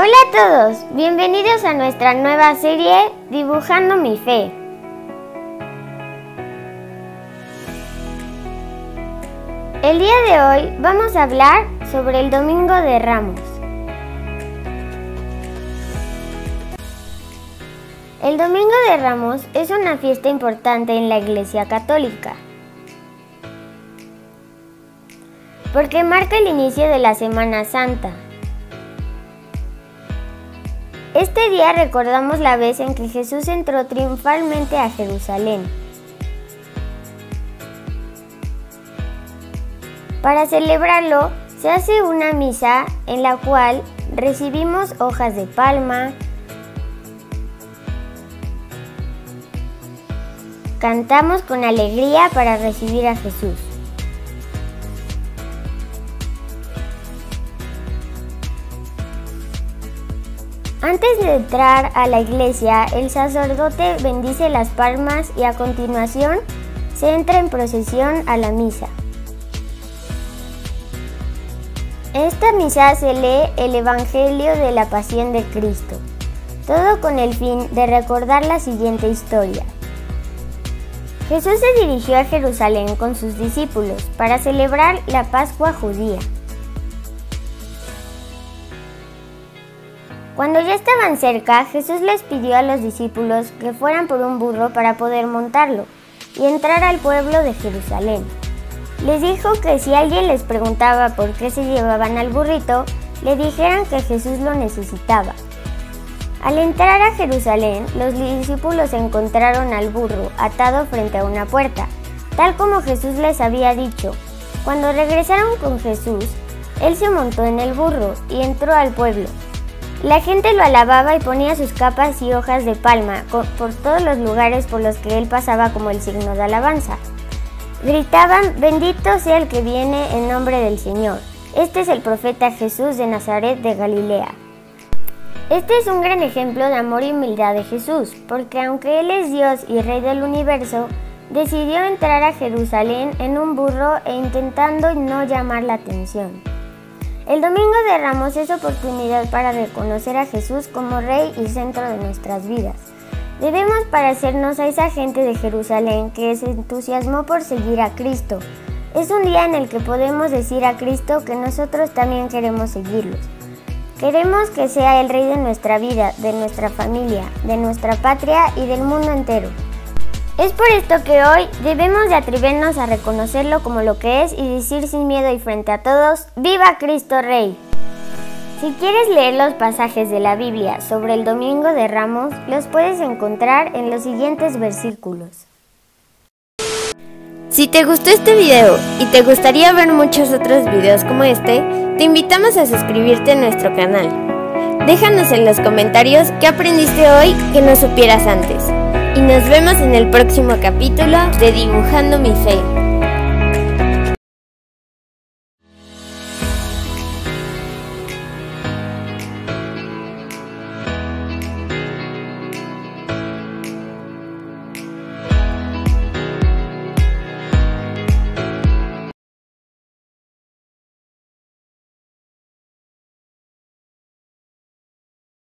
Hola a todos, bienvenidos a nuestra nueva serie Dibujando mi fe. El día de hoy vamos a hablar sobre el Domingo de Ramos. El Domingo de Ramos es una fiesta importante en la Iglesia Católica porque marca el inicio de la Semana Santa. Este día recordamos la vez en que Jesús entró triunfalmente a Jerusalén. Para celebrarlo, se hace una misa en la cual recibimos hojas de palma, cantamos con alegría para recibir a Jesús. Antes de entrar a la iglesia, el sacerdote bendice las palmas y a continuación se entra en procesión a la misa. Esta misa se lee el Evangelio de la Pasión de Cristo, todo con el fin de recordar la siguiente historia. Jesús se dirigió a Jerusalén con sus discípulos para celebrar la Pascua judía. Cuando ya estaban cerca, Jesús les pidió a los discípulos que fueran por un burro para poder montarlo y entrar al pueblo de Jerusalén. Les dijo que si alguien les preguntaba por qué se llevaban al burrito, le dijeran que Jesús lo necesitaba. Al entrar a Jerusalén, los discípulos encontraron al burro atado frente a una puerta, tal como Jesús les había dicho. Cuando regresaron con Jesús, él se montó en el burro y entró al pueblo. La gente lo alababa y ponía sus capas y hojas de palma por todos los lugares por los que él pasaba como el signo de alabanza. Gritaban, bendito sea el que viene en nombre del Señor. Este es el profeta Jesús de Nazaret de Galilea. Este es un gran ejemplo de amor y humildad de Jesús, porque aunque Él es Dios y Rey del universo, decidió entrar a Jerusalén en un burro e intentando no llamar la atención. El Domingo de Ramos es oportunidad para reconocer a Jesús como Rey y centro de nuestras vidas. Debemos parecernos a esa gente de Jerusalén que se entusiasmó por seguir a Cristo. Es un día en el que podemos decir a Cristo que nosotros también queremos seguirlos. Queremos que sea el Rey de nuestra vida, de nuestra familia, de nuestra patria y del mundo entero. Es por esto que hoy debemos de atrevernos a reconocerlo como lo que es y decir sin miedo y frente a todos, ¡Viva Cristo Rey! Si quieres leer los pasajes de la Biblia sobre el Domingo de Ramos, los puedes encontrar en los siguientes versículos. Si te gustó este video y te gustaría ver muchos otros videos como este, te invitamos a suscribirte a nuestro canal. Déjanos en los comentarios qué aprendiste hoy que no supieras antes y nos vemos en el próximo capítulo de Dibujando mi Fe.